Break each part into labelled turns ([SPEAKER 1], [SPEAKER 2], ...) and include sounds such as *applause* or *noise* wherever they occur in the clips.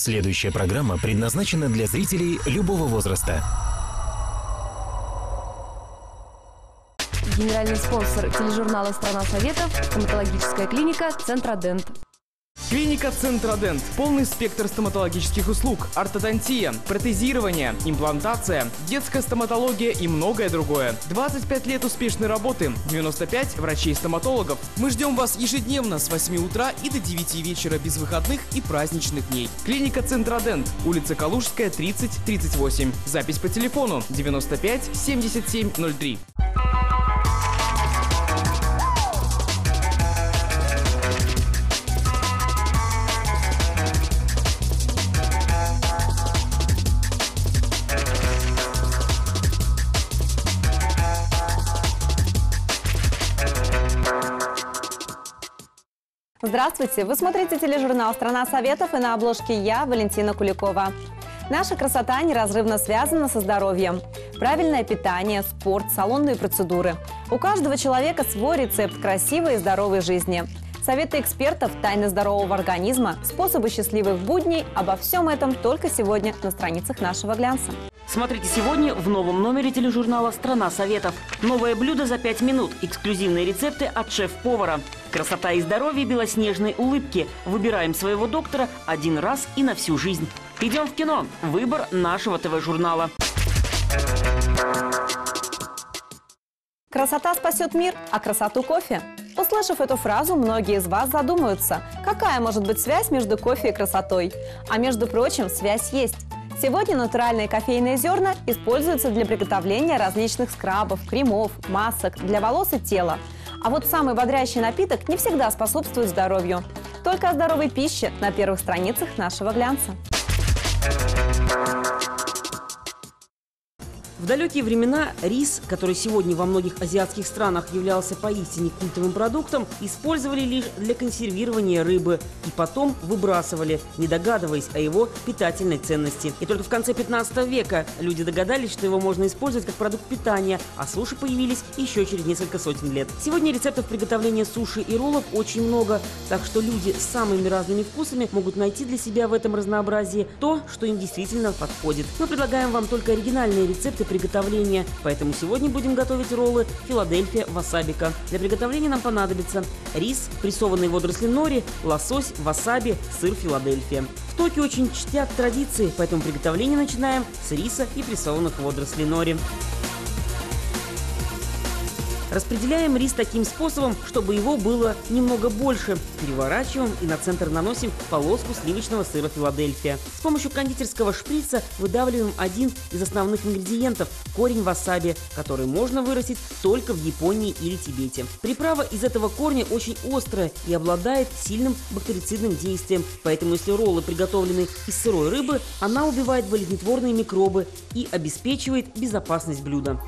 [SPEAKER 1] Следующая программа предназначена для зрителей любого возраста.
[SPEAKER 2] Генеральный спонсор тележурнала «Страна Советов» – стоматологическая клиника «Центродент».
[SPEAKER 3] Клиника Центродент. Полный спектр стоматологических услуг. Ортодонтия, протезирование, имплантация, детская стоматология и многое другое. 25 лет успешной работы, 95 врачей-стоматологов. Мы ждем вас ежедневно с 8 утра и до 9 вечера без выходных и праздничных дней. Клиника Центродент. Улица Калужская, 30-38. Запись по телефону 95 77 03.
[SPEAKER 4] Здравствуйте! Вы смотрите тележурнал «Страна Советов» и на обложке я, Валентина Куликова. Наша красота неразрывно связана со здоровьем. Правильное питание, спорт, салонные процедуры. У каждого человека свой рецепт красивой и здоровой жизни. Советы экспертов, тайны здорового организма, способы счастливых будней – обо всем этом только сегодня на страницах нашего глянца.
[SPEAKER 5] Смотрите сегодня в новом номере тележурнала «Страна Советов». Новое блюдо за 5 минут. Эксклюзивные рецепты от шеф-повара. Красота и здоровье белоснежной улыбки. Выбираем своего доктора один раз и на всю жизнь. Идем в кино. Выбор нашего ТВ-журнала.
[SPEAKER 4] Красота спасет мир, а красоту кофе. Услышав эту фразу, многие из вас задумаются, какая может быть связь между кофе и красотой. А между прочим, связь есть. Сегодня натуральные кофейные зерна используются для приготовления различных скрабов, кремов, масок для волос и тела. А вот самый бодрящий напиток не всегда способствует здоровью. Только о здоровой пище на первых страницах нашего глянца.
[SPEAKER 5] В далекие времена рис, который сегодня во многих азиатских странах являлся поистине культовым продуктом, использовали лишь для консервирования рыбы и потом выбрасывали, не догадываясь о его питательной ценности. И только в конце 15 века люди догадались, что его можно использовать как продукт питания, а суши появились еще через несколько сотен лет. Сегодня рецептов приготовления суши и роллов очень много, так что люди с самыми разными вкусами могут найти для себя в этом разнообразии то, что им действительно подходит. Мы предлагаем вам только оригинальные рецепты приготовления, поэтому сегодня будем готовить роллы Филадельфия васабика. Для приготовления нам понадобится рис, прессованные водоросли нори, лосось, васаби, сыр Филадельфия. В Токио очень чтят традиции, поэтому приготовление начинаем с риса и прессованных водорослей нори. Распределяем рис таким способом, чтобы его было немного больше. Переворачиваем и на центр наносим полоску сливочного сыра Филадельфия. С помощью кондитерского шприца выдавливаем один из основных ингредиентов – корень васаби, который можно вырастить только в Японии или Тибете. Приправа из этого корня очень острая и обладает сильным бактерицидным действием, поэтому если роллы приготовлены из сырой рыбы, она убивает болезнетворные микробы и обеспечивает безопасность блюда.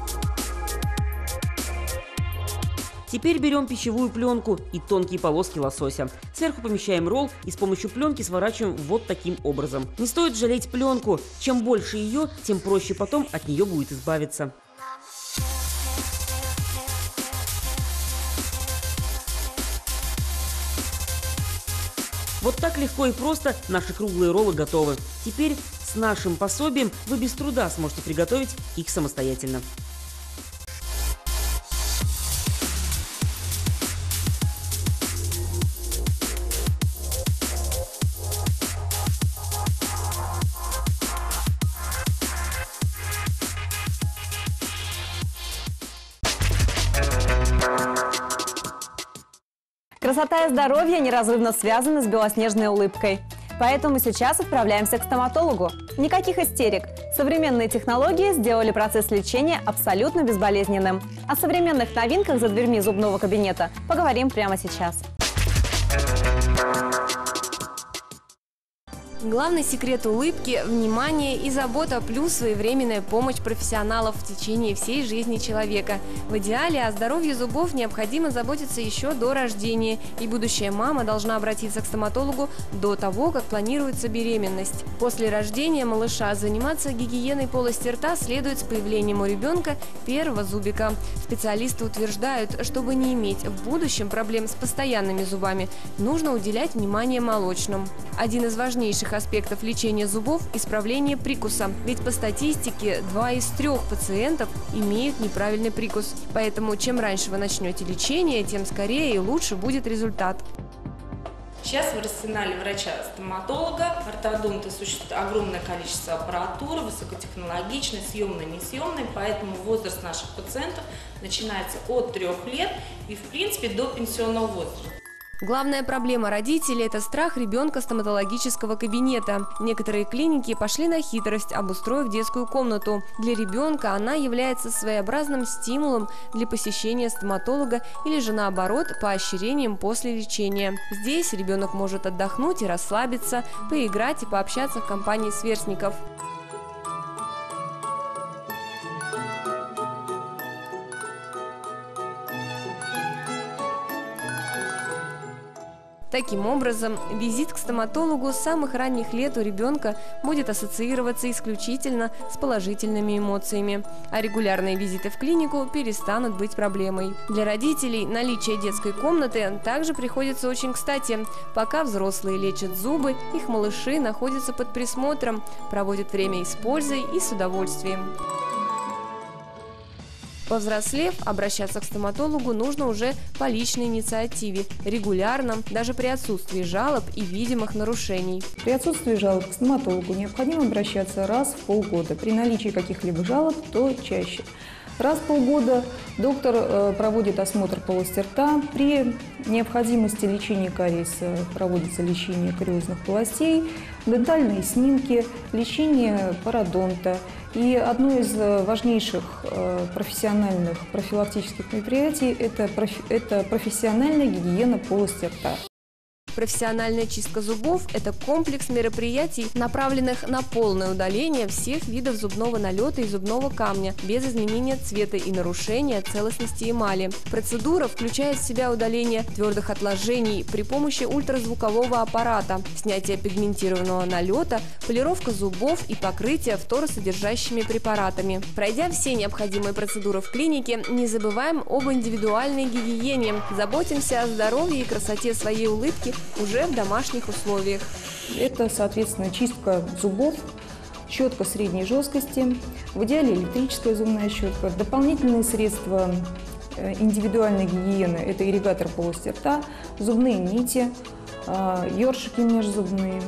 [SPEAKER 5] Теперь берем пищевую пленку и тонкие полоски лосося. Сверху помещаем ролл и с помощью пленки сворачиваем вот таким образом. Не стоит жалеть пленку. Чем больше ее, тем проще потом от нее будет избавиться. Вот так легко и просто наши круглые роллы готовы. Теперь с нашим пособием вы без труда сможете приготовить их самостоятельно.
[SPEAKER 4] Красота и здоровье неразрывно связаны с белоснежной улыбкой. Поэтому сейчас отправляемся к стоматологу. Никаких истерик. Современные технологии сделали процесс лечения абсолютно безболезненным. О современных новинках за дверьми зубного кабинета поговорим прямо сейчас.
[SPEAKER 2] Главный секрет улыбки – внимание и забота, плюс своевременная помощь профессионалов в течение всей жизни человека. В идеале о здоровье зубов необходимо заботиться еще до рождения, и будущая мама должна обратиться к стоматологу до того, как планируется беременность. После рождения малыша заниматься гигиеной полости рта следует с появлением у ребенка первого зубика. Специалисты утверждают, чтобы не иметь в будущем проблем с постоянными зубами, нужно уделять внимание молочным. Один из важнейших важнейших аспектов лечения зубов – исправление прикуса. Ведь по статистике два из трех пациентов имеют неправильный прикус. Поэтому чем раньше вы начнете лечение, тем скорее и лучше будет результат.
[SPEAKER 6] Сейчас в арсенале врача-стоматолога, ортодонта существует огромное количество аппаратуры, высокотехнологичной, съемной, несъемной, поэтому возраст наших пациентов начинается от трех лет и, в принципе, до пенсионного возраста.
[SPEAKER 2] Главная проблема родителей – это страх ребенка стоматологического кабинета. Некоторые клиники пошли на хитрость, обустроив детскую комнату. Для ребенка она является своеобразным стимулом для посещения стоматолога или же наоборот поощрением после лечения. Здесь ребенок может отдохнуть и расслабиться, поиграть и пообщаться в компании сверстников. Таким образом, визит к стоматологу с самых ранних лет у ребенка будет ассоциироваться исключительно с положительными эмоциями, а регулярные визиты в клинику перестанут быть проблемой. Для родителей наличие детской комнаты также приходится очень кстати. Пока взрослые лечат зубы, их малыши находятся под присмотром, проводят время и с пользой и с удовольствием. Повзрослев, обращаться к стоматологу нужно уже по личной инициативе, регулярно, даже при отсутствии жалоб и видимых нарушений.
[SPEAKER 7] При отсутствии жалоб к стоматологу необходимо обращаться раз в полгода. При наличии каких-либо жалоб, то чаще. Раз в полгода доктор э, проводит осмотр полости рта. При необходимости лечения кариеса проводится лечение кариозных полостей, дентальные снимки, лечение пародонта. И одно из э, важнейших э, профессиональных профилактических мероприятий – это, это профессиональная гигиена полости рта.
[SPEAKER 2] Профессиональная чистка зубов – это комплекс мероприятий, направленных на полное удаление всех видов зубного налета и зубного камня без изменения цвета и нарушения целостности эмали. Процедура включает в себя удаление твердых отложений при помощи ультразвукового аппарата, снятие пигментированного налета, полировка зубов и покрытие фторосодержащими препаратами. Пройдя все необходимые процедуры в клинике, не забываем об индивидуальной гигиене, заботимся о здоровье и красоте своей улыбки уже в домашних условиях.
[SPEAKER 7] Это, соответственно, чистка зубов, щетка средней жесткости, в идеале электрическая зубная щетка, дополнительные средства э, индивидуальной гигиены – это ирригатор полости рта, зубные нити, а, ёршики межзубные,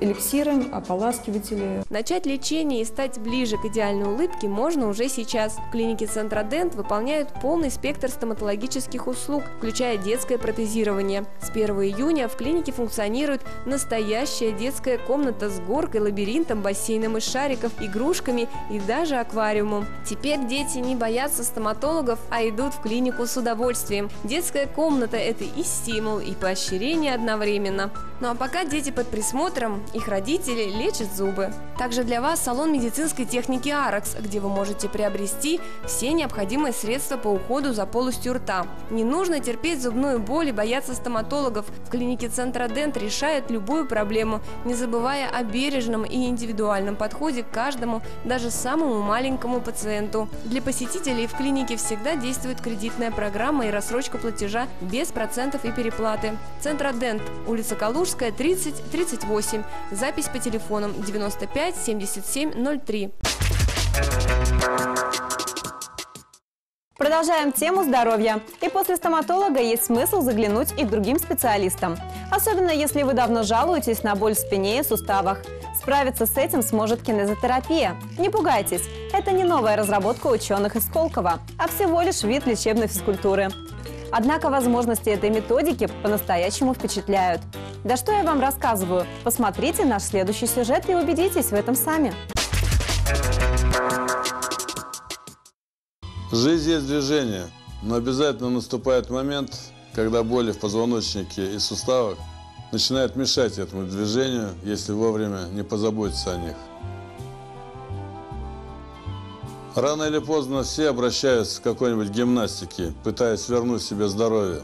[SPEAKER 7] эликсиры, ополаскиватели.
[SPEAKER 2] Начать лечение и стать ближе к идеальной улыбке можно уже сейчас. В клинике Центродент выполняют полный спектр стоматологических услуг, включая детское протезирование. С 1 июня в клинике функционирует настоящая детская комната с горкой, лабиринтом, бассейном из шариков, игрушками и даже аквариумом. Теперь дети не боятся стоматологов, а идут в клинику с удовольствием. Детская комната – это и стимул, и поощрение одновременно. Ну а пока дети под присмотром, их родители лечат зубы. Также для вас салон медицинской техники «Аракс», где вы можете приобрести все необходимые средства по уходу за полостью рта. Не нужно терпеть зубную боль и бояться стоматологов. В клинике Центра Дент решают любую проблему, не забывая о бережном и индивидуальном подходе к каждому, даже самому маленькому пациенту. Для посетителей в клинике всегда действует кредитная программа и рассрочка платежа без процентов и переплаты. Центра Дент, улица Калуж, Калужская, 30-38. Запись по телефонам 95 77 03.
[SPEAKER 4] Продолжаем тему здоровья. И после стоматолога есть смысл заглянуть и к другим специалистам. Особенно если вы давно жалуетесь на боль в спине и суставах. Справиться с этим сможет кинезотерапия. Не пугайтесь, это не новая разработка ученых из Сколково, а всего лишь вид лечебной физкультуры. Однако возможности этой методики по-настоящему впечатляют. Да что я вам рассказываю? Посмотрите наш следующий сюжет и убедитесь в этом сами.
[SPEAKER 8] Жизнь есть движение, но обязательно наступает момент, когда боли в позвоночнике и суставах начинают мешать этому движению, если вовремя не позаботиться о них. Рано или поздно все обращаются к какой-нибудь гимнастике, пытаясь вернуть себе здоровье.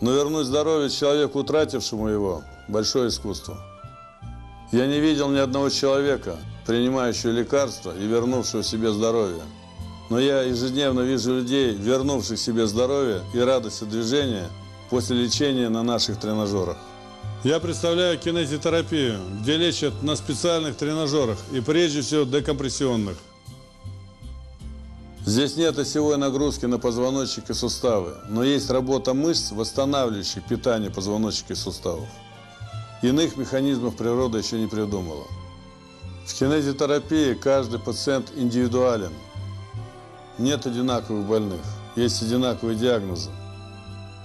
[SPEAKER 8] Но вернуть здоровье человеку, утратившему его, большое искусство. Я не видел ни одного человека, принимающего лекарства и вернувшего себе здоровье. Но я ежедневно вижу людей, вернувших себе здоровье и радость от движения после лечения на наших тренажерах. Я представляю кинезитерапию, где лечат на специальных тренажерах и прежде всего декомпрессионных. Здесь нет осевой нагрузки на позвоночник и суставы, но есть работа мышц, восстанавливающих питание позвоночника и суставов. Иных механизмов природа еще не придумала. В кинезитерапии каждый пациент индивидуален. Нет одинаковых больных, есть одинаковые диагнозы.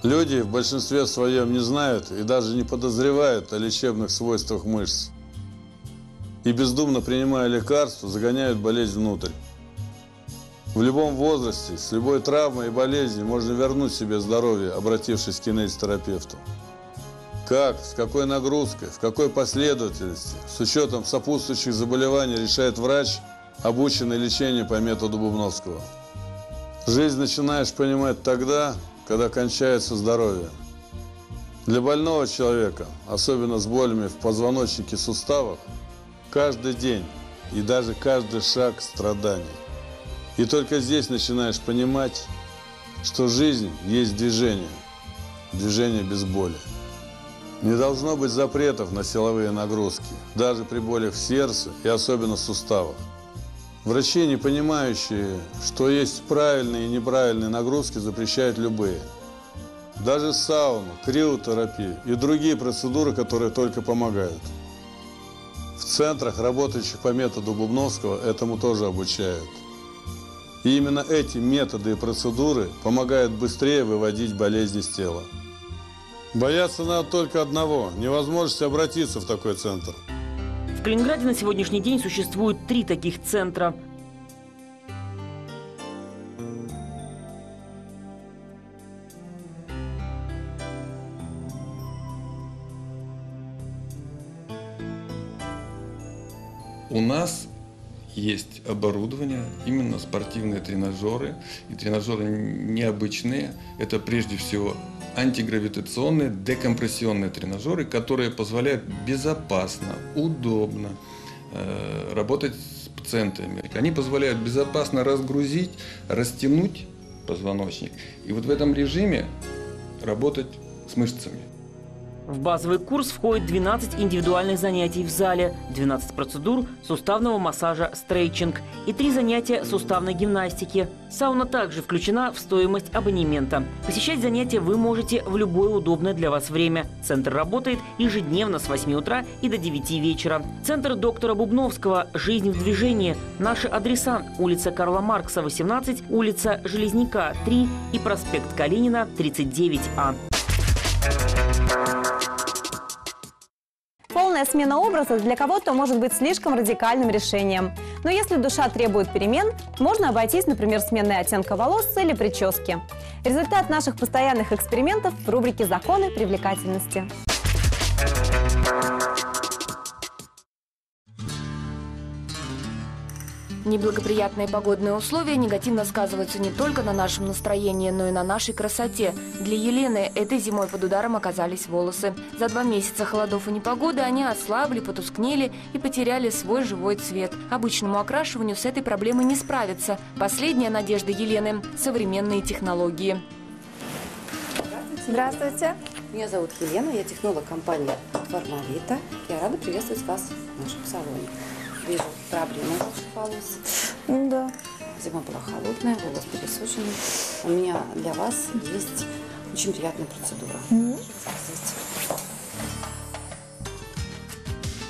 [SPEAKER 8] Люди в большинстве своем не знают и даже не подозревают о лечебных свойствах мышц. И бездумно принимая лекарства, загоняют болезнь внутрь. В любом возрасте, с любой травмой и болезнью можно вернуть себе здоровье, обратившись к кинезитерапевту. Как, с какой нагрузкой, в какой последовательности, с учетом сопутствующих заболеваний решает врач, обученный лечению по методу Бубновского. Жизнь начинаешь понимать тогда, когда кончается здоровье. Для больного человека, особенно с болями в позвоночнике и суставах, каждый день и даже каждый шаг страданий. И только здесь начинаешь понимать, что жизнь есть движение, движение без боли. Не должно быть запретов на силовые нагрузки, даже при болях в сердце и особенно в суставах. Врачи, не понимающие, что есть правильные и неправильные нагрузки, запрещают любые. Даже сауну, криотерапию и другие процедуры, которые только помогают. В центрах, работающих по методу Бубновского, этому тоже обучают. И именно эти методы и процедуры помогают быстрее выводить болезни с тела. Бояться надо только одного – невозможности обратиться в такой центр.
[SPEAKER 5] В Калининграде на сегодняшний день существует три таких центра.
[SPEAKER 9] У нас есть оборудование, именно спортивные тренажеры. И тренажеры необычные. Это прежде всего антигравитационные декомпрессионные тренажеры, которые позволяют безопасно, удобно э, работать с пациентами. Они позволяют безопасно разгрузить, растянуть позвоночник. И вот в этом режиме работать с мышцами.
[SPEAKER 5] В базовый курс входит 12 индивидуальных занятий в зале, 12 процедур суставного массажа стрейчинг и 3 занятия суставной гимнастики. Сауна также включена в стоимость абонемента. Посещать занятия вы можете в любое удобное для вас время. Центр работает ежедневно с 8 утра и до 9 вечера. Центр доктора Бубновского «Жизнь в движении». Наши адреса – улица Карла Маркса, 18, улица Железняка, 3 и проспект Калинина, 39А.
[SPEAKER 4] Полная смена образа для кого-то может быть слишком радикальным решением. Но если душа требует перемен, можно обойтись, например, сменой оттенка волос или прически. Результат наших постоянных экспериментов в рубрике «Законы привлекательности».
[SPEAKER 2] Неблагоприятные погодные условия негативно сказываются не только на нашем настроении, но и на нашей красоте. Для Елены этой зимой под ударом оказались волосы. За два месяца холодов и непогоды они ослабли, потускнели и потеряли свой живой цвет. Обычному окрашиванию с этой проблемой не справиться. Последняя надежда Елены – современные технологии.
[SPEAKER 10] Здравствуйте. Меня зовут Елена, я технолог компании Формалита. Я рада приветствовать вас в нашем салоне. Вижу проблемы ваших волос.
[SPEAKER 7] Да.
[SPEAKER 10] Зима была холодная, волос пересушенный. У меня для вас есть очень приятная процедура. Здесь.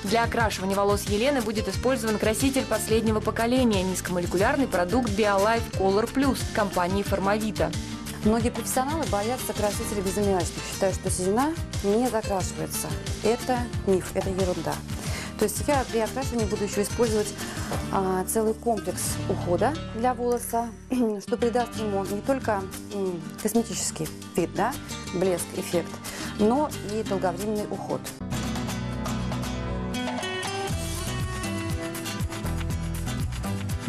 [SPEAKER 2] Для окрашивания волос Елены будет использован краситель последнего поколения – низкомолекулярный продукт BioLife Color Plus компании Формавита.
[SPEAKER 10] Многие профессионалы боятся красителей безаммиачных. Считают, что седина не закрашивается. Это миф, это ерунда. То есть я при окрашивании буду еще использовать а, целый комплекс ухода для волоса, *clears throat* что придаст ему не только м, косметический вид, да, блеск, эффект, но и долговременный уход.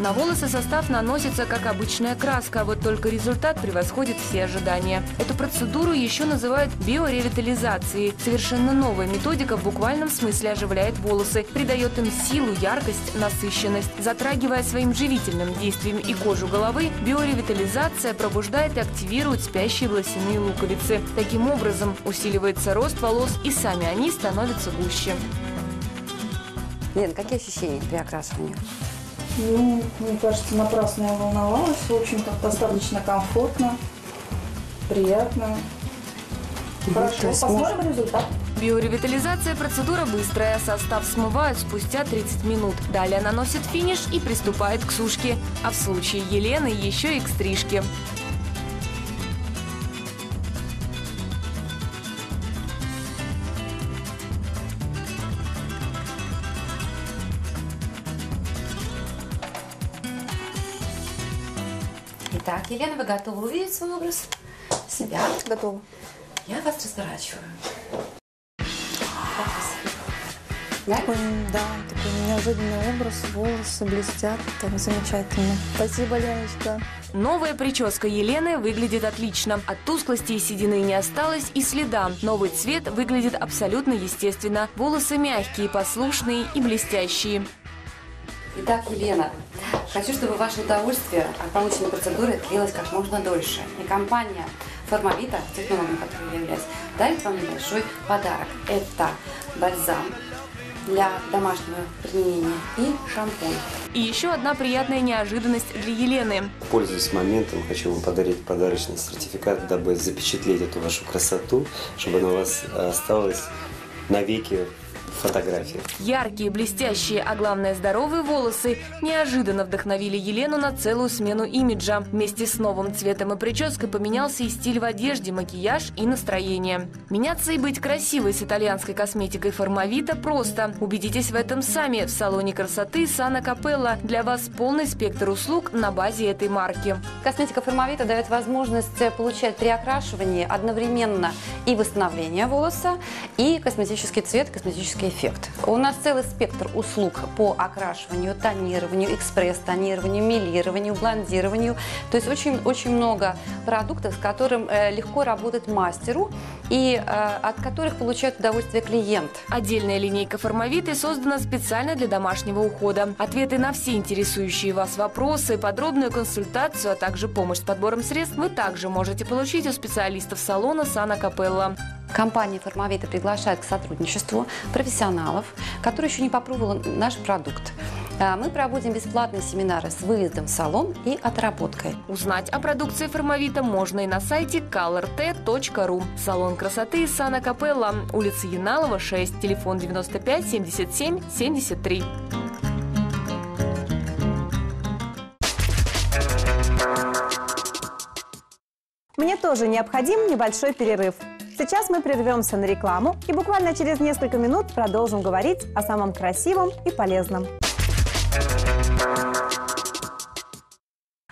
[SPEAKER 2] На волосы состав наносится как обычная краска, вот только результат превосходит все ожидания. Эту процедуру еще называют биоревитализацией. Совершенно новая методика в буквальном смысле оживляет волосы, придает им силу, яркость, насыщенность. Затрагивая своим живительным действием и кожу головы, биоревитализация пробуждает и активирует спящие волосяные луковицы. Таким образом усиливается рост волос и сами они становятся гуще.
[SPEAKER 10] Лен, какие ощущения при окрашивании?
[SPEAKER 7] Ну, мне кажется, напрасно я волновалась. В общем-то, достаточно комфортно, приятно. Хорошо, посмотрим результат.
[SPEAKER 2] Биоревитализация – процедура быстрая. Состав смывают спустя 30 минут. Далее наносят финиш и приступает к сушке. А в случае Елены еще и к стрижке.
[SPEAKER 10] Итак, Елена, вы готовы увидеть свой образ? Себя?
[SPEAKER 7] Готово.
[SPEAKER 10] Я вас разворачиваю. Да?
[SPEAKER 11] Такой, да, такой неожиданный образ, волосы блестят, так замечательно. Спасибо, Леночка.
[SPEAKER 2] Новая прическа Елены выглядит отлично. От тусклости и седины не осталось и следа. Новый цвет выглядит абсолютно естественно. Волосы мягкие, послушные и блестящие.
[SPEAKER 10] Итак, Елена, хочу, чтобы ваше удовольствие от полученной процедуры длилось как можно дольше. И компания Формовита, технологом которой я являюсь, дарит вам небольшой подарок. Это бальзам для домашнего применения и шампунь.
[SPEAKER 2] И еще одна приятная неожиданность для Елены.
[SPEAKER 12] Пользуясь моментом, хочу вам подарить подарочный сертификат, дабы запечатлеть эту вашу красоту, чтобы она у вас осталась навеки в фотографиях.
[SPEAKER 2] Яркие, блестящие, а главное здоровые волосы неожиданно вдохновили Елену на целую смену имиджа. Вместе с новым цветом и прической поменялся и стиль в одежде, макияж и настроение. Меняться и быть красивой с итальянской косметикой Формовита просто. Убедитесь в этом сами в салоне красоты Сана Капелла. Для вас полный спектр услуг на базе этой марки.
[SPEAKER 10] Косметика Формовита дает возможность получать при окрашивании одновременно и восстановление волоса, и косметический цвет, косметический эффект. У нас целый спектр услуг по окрашиванию, тонированию, экспресс-тонированию, милированию, блондированию. То есть очень-очень много продуктов, с которым э, легко работать мастеру и э, от которых получает удовольствие клиент.
[SPEAKER 2] Отдельная линейка Формовиты создана специально для домашнего ухода. Ответы на все интересующие вас вопросы, подробную консультацию, а также помощь с подбором средств вы также можете получить у специалистов салона Сана Капелла.
[SPEAKER 10] Компания Формовита приглашает к сотрудничеству профессионалов, которые еще не попробовали наш продукт. А, Мы проводим бесплатные семинары с выездом в салон и отработкой.
[SPEAKER 2] Узнать о продукции Формовита можно и на сайте colort.ru. Салон красоты Сана Капелла, улица Яналова, 6, телефон 95 77 73.
[SPEAKER 4] Мне тоже необходим небольшой перерыв. Сейчас мы прервемся на рекламу и буквально через несколько минут продолжим говорить о самом красивом и полезном.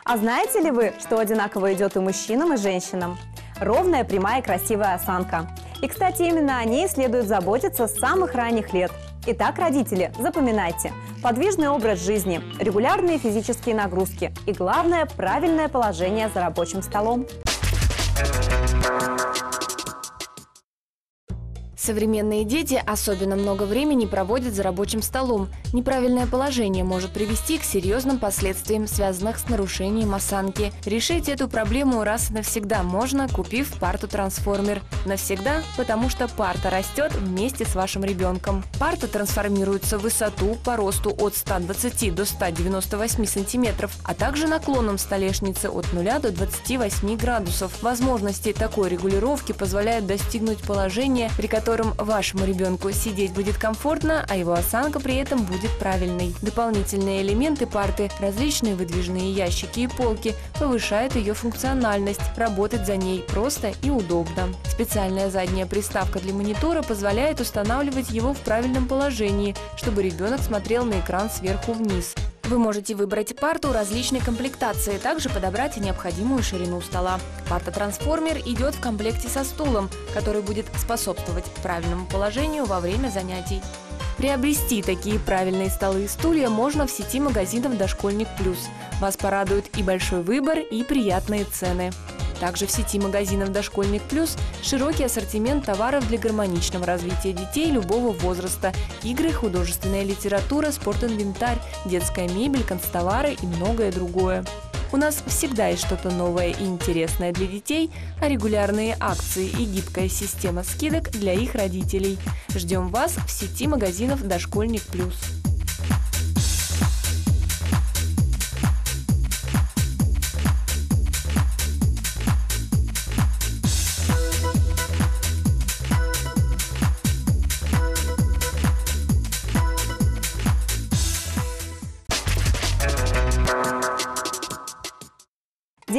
[SPEAKER 4] А знаете ли вы, что одинаково идет и мужчинам, и женщинам? Ровная, прямая и красивая осанка. И, кстати, именно о ней следует заботиться с самых ранних лет. Итак, родители, запоминайте. Подвижный образ жизни, регулярные физические нагрузки и, главное, правильное положение за рабочим столом.
[SPEAKER 2] Современные дети особенно много времени проводят за рабочим столом. Неправильное положение может привести к серьезным последствиям, связанных с нарушением осанки. Решить эту проблему раз и навсегда можно, купив парту-трансформер. Навсегда, потому что парта растет вместе с вашим ребенком. Парта трансформируется в высоту по росту от 120 до 198 сантиметров, а также наклоном столешницы от 0 до 28 градусов. Возможности такой регулировки позволяют достигнуть положения, при котором вашему ребенку сидеть будет комфортно, а его осанка при этом будет правильной. Дополнительные элементы парты, различные выдвижные ящики и полки повышают ее функциональность. Работать за ней просто и удобно. Специальная задняя приставка для монитора позволяет устанавливать его в правильном положении, чтобы ребенок смотрел на экран сверху вниз. Вы можете выбрать парту различной комплектации, также подобрать необходимую ширину стола. Парта-трансформер идет в комплекте со стулом, который будет способствовать правильному положению во время занятий. Приобрести такие правильные столы и стулья можно в сети магазинов «Дошкольник Плюс». Вас порадует и большой выбор, и приятные цены. Также в сети магазинов «Дошкольник Плюс» широкий ассортимент товаров для гармоничного развития детей любого возраста. Игры, художественная литература, спортинвентарь, детская мебель, констовары и многое другое. У нас всегда есть что-то новое и интересное для детей, а регулярные акции и гибкая система скидок для их родителей. Ждем вас в сети магазинов «Дошкольник Плюс».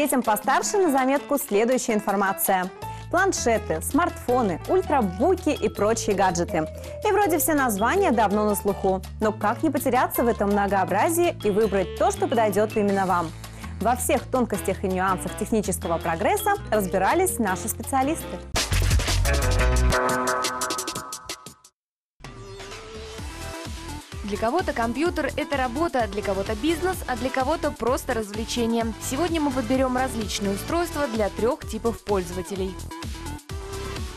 [SPEAKER 4] Детям постарше на заметку следующая информация. Планшеты, смартфоны, ультрабуки и прочие гаджеты. И вроде все названия давно на слуху. Но как не потеряться в этом многообразии и выбрать то, что подойдет именно вам? Во всех тонкостях и нюансах технического прогресса разбирались наши специалисты.
[SPEAKER 2] Для кого-то компьютер – это работа, для кого-то бизнес, а для кого-то просто развлечение. Сегодня мы подберем различные устройства для трех типов пользователей.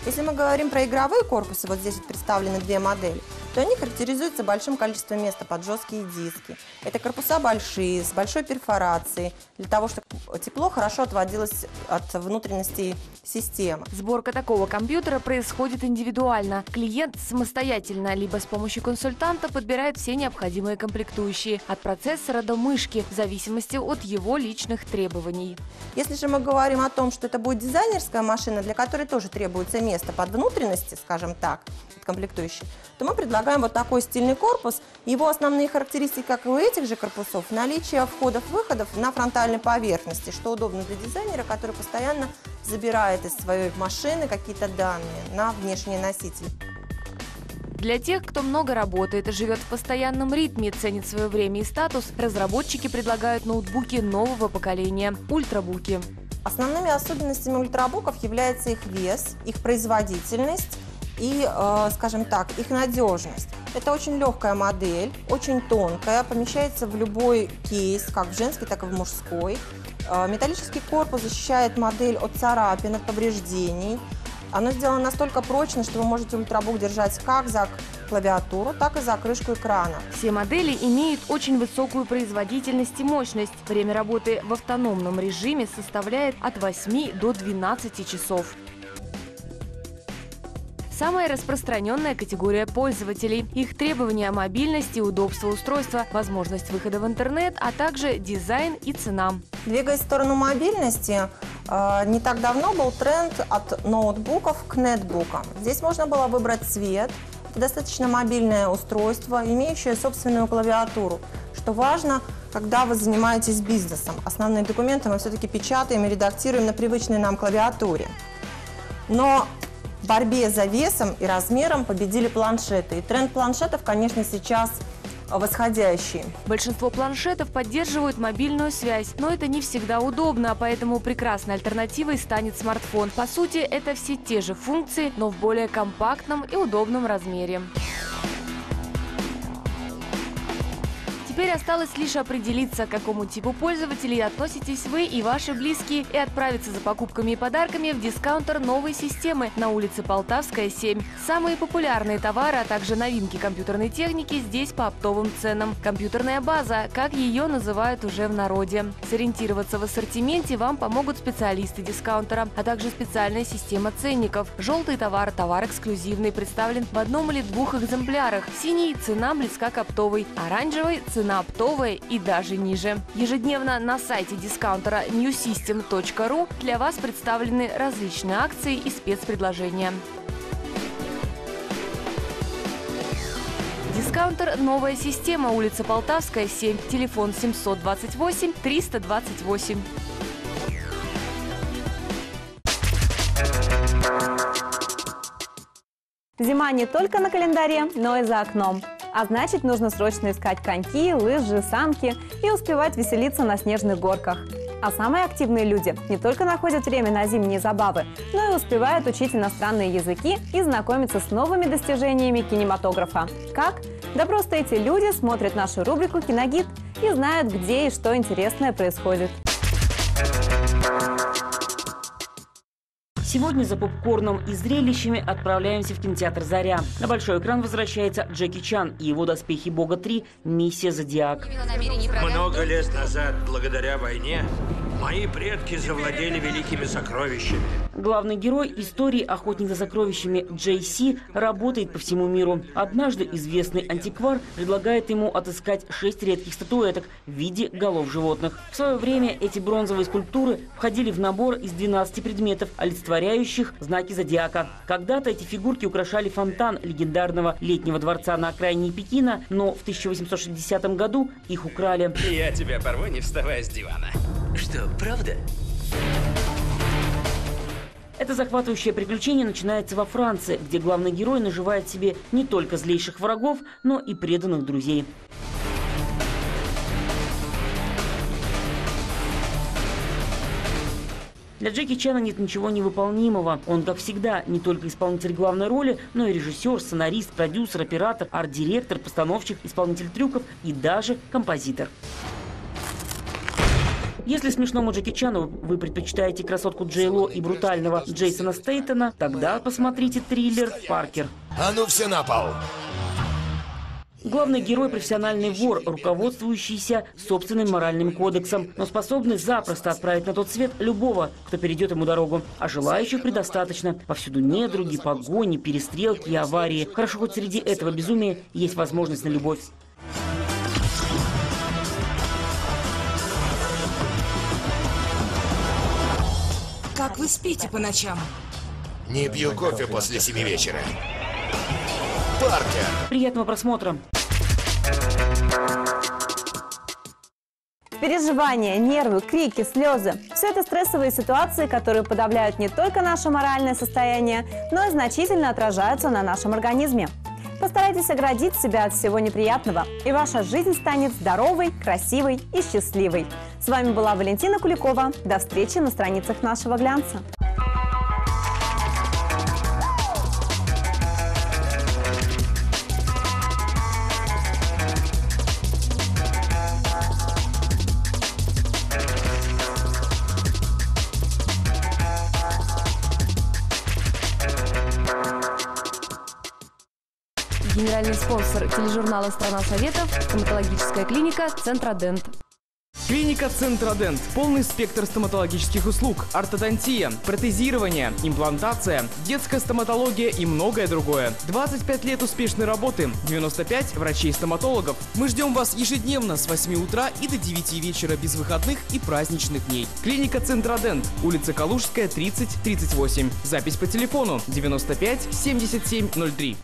[SPEAKER 13] Если мы говорим про игровые корпусы, вот здесь вот представлены две модели, то они характеризуются большим количеством места под жесткие диски. Это корпуса большие, с большой перфорацией, для того, чтобы тепло хорошо отводилось от внутренностей системы.
[SPEAKER 2] Сборка такого компьютера происходит индивидуально. Клиент самостоятельно, либо с помощью консультанта подбирает все необходимые комплектующие, от процессора до мышки, в зависимости от его личных требований.
[SPEAKER 13] Если же мы говорим о том, что это будет дизайнерская машина, для которой тоже требуется место под внутренности, скажем так, комплектующие, то мы предлагаем вот такой стильный корпус. Его основные характеристики, как и у этих же корпусов, наличие входов-выходов на фронтальной поверхности, что удобно для дизайнера, который постоянно забирает из своей машины какие-то данные на внешние носители.
[SPEAKER 2] Для тех, кто много работает и живет в постоянном ритме, ценит свое время и статус, разработчики предлагают ноутбуки нового поколения – ультрабуки.
[SPEAKER 13] Основными особенностями ультрабуков является их вес, их производительность и, э, скажем так, их надежность. Это очень легкая модель, очень тонкая, помещается в любой кейс, как в женский, так и в мужской. Э, металлический корпус защищает модель от царапин, от повреждений. Оно сделано настолько прочно, что вы можете ультрабук держать как за клавиатуру, так и за крышку экрана.
[SPEAKER 2] Все модели имеют очень высокую производительность и мощность. Время работы в автономном режиме составляет от 8 до 12 часов. Самая распространенная категория пользователей. Их требования мобильности, удобства устройства, возможность выхода в интернет, а также дизайн и цена.
[SPEAKER 13] Двигаясь в сторону мобильности, э, не так давно был тренд от ноутбуков к нетбукам. Здесь можно было выбрать цвет, достаточно мобильное устройство, имеющее собственную клавиатуру. Что важно, когда вы занимаетесь бизнесом. Основные документы мы все-таки печатаем и редактируем на привычной нам клавиатуре. Но в борьбе за весом и размером победили планшеты. И тренд планшетов, конечно, сейчас восходящий.
[SPEAKER 2] Большинство планшетов поддерживают мобильную связь, но это не всегда удобно, поэтому прекрасной альтернативой станет смартфон. По сути, это все те же функции, но в более компактном и удобном размере. Теперь осталось лишь определиться, к какому типу пользователей относитесь вы и ваши близкие, и отправиться за покупками и подарками в дискаунтер новой системы на улице Полтавская, 7. Самые популярные товары, а также новинки компьютерной техники здесь по оптовым ценам. Компьютерная база, как ее называют уже в народе. Сориентироваться в ассортименте вам помогут специалисты дискаунтера, а также специальная система ценников. Желтый товар, товар эксклюзивный, представлен в одном или двух экземплярах. Синий – цена близка к оптовой, оранжевый – цена цена оптовая и даже ниже. Ежедневно на сайте дискаунтера newsystem.ru для вас представлены различные акции и спецпредложения. Дискаунтер «Новая система», улица Полтавская, 7, телефон 728 328.
[SPEAKER 4] Зима не только на календаре, но и за окном. А значит, нужно срочно искать коньки, лыжи, санки и успевать веселиться на снежных горках. А самые активные люди не только находят время на зимние забавы, но и успевают учить иностранные языки и знакомиться с новыми достижениями кинематографа. Как? Да просто эти люди смотрят нашу рубрику «Киногид» и знают, где и что интересное происходит.
[SPEAKER 5] Сегодня за попкорном и зрелищами отправляемся в кинотеатр «Заря». На большой экран возвращается Джеки Чан и его «Доспехи Бога 3. Миссия Зодиак».
[SPEAKER 14] Много лет назад, благодаря войне, мои предки завладели великими сокровищами.
[SPEAKER 5] Главный герой истории «Охотник за сокровищами» Джей Си работает по всему миру. Однажды известный антиквар предлагает ему отыскать шесть редких статуэток в виде голов животных. В свое время эти бронзовые скульптуры входили в набор из 12 предметов, олицетворяющих знаки зодиака. Когда-то эти фигурки украшали фонтан легендарного летнего дворца на окраине Пекина, но в 1860 году их украли.
[SPEAKER 15] Я тебя порву, не вставая с дивана. Что, правда?
[SPEAKER 5] Это захватывающее приключение начинается во Франции, где главный герой наживает себе не только злейших врагов, но и преданных друзей. Для Джеки Чана нет ничего невыполнимого. Он, как всегда, не только исполнитель главной роли, но и режиссер, сценарист, продюсер, оператор, арт-директор, постановщик, исполнитель трюков и даже композитор. Если смешному Джеки Чану вы предпочитаете красотку Джей Ло и брутального Джейсона Стейтона, тогда посмотрите триллер «Паркер».
[SPEAKER 16] А ну все на пол!
[SPEAKER 5] Главный герой – профессиональный вор, руководствующийся собственным моральным кодексом, но способный запросто отправить на тот свет любого, кто перейдет ему дорогу. А желающих предостаточно. Повсюду недруги, погони, перестрелки и аварии. Хорошо, хоть среди этого безумия есть возможность на любовь.
[SPEAKER 17] Как вы спите по ночам?
[SPEAKER 16] Не пью кофе после семи вечера. Паркер!
[SPEAKER 5] Приятного просмотра!
[SPEAKER 4] Переживания, нервы, крики, слезы – все это стрессовые ситуации, которые подавляют не только наше моральное состояние, но и значительно отражаются на нашем организме. Постарайтесь оградить себя от всего неприятного, и ваша жизнь станет здоровой, красивой и счастливой. С вами была Валентина Куликова. До встречи на страницах нашего глянца.
[SPEAKER 2] Спонсор тележурнала «Страна Советов» – стоматологическая клиника «Центродент».
[SPEAKER 3] Клиника Центродент. Полный спектр стоматологических услуг. Ортодонтия, протезирование, имплантация, детская стоматология и многое другое. 25 лет успешной работы, 95 врачей-стоматологов. Мы ждем вас ежедневно с 8 утра и до 9 вечера без выходных и праздничных дней. Клиника Центродент. Улица Калужская, 30-38. Запись по телефону 95 77 03.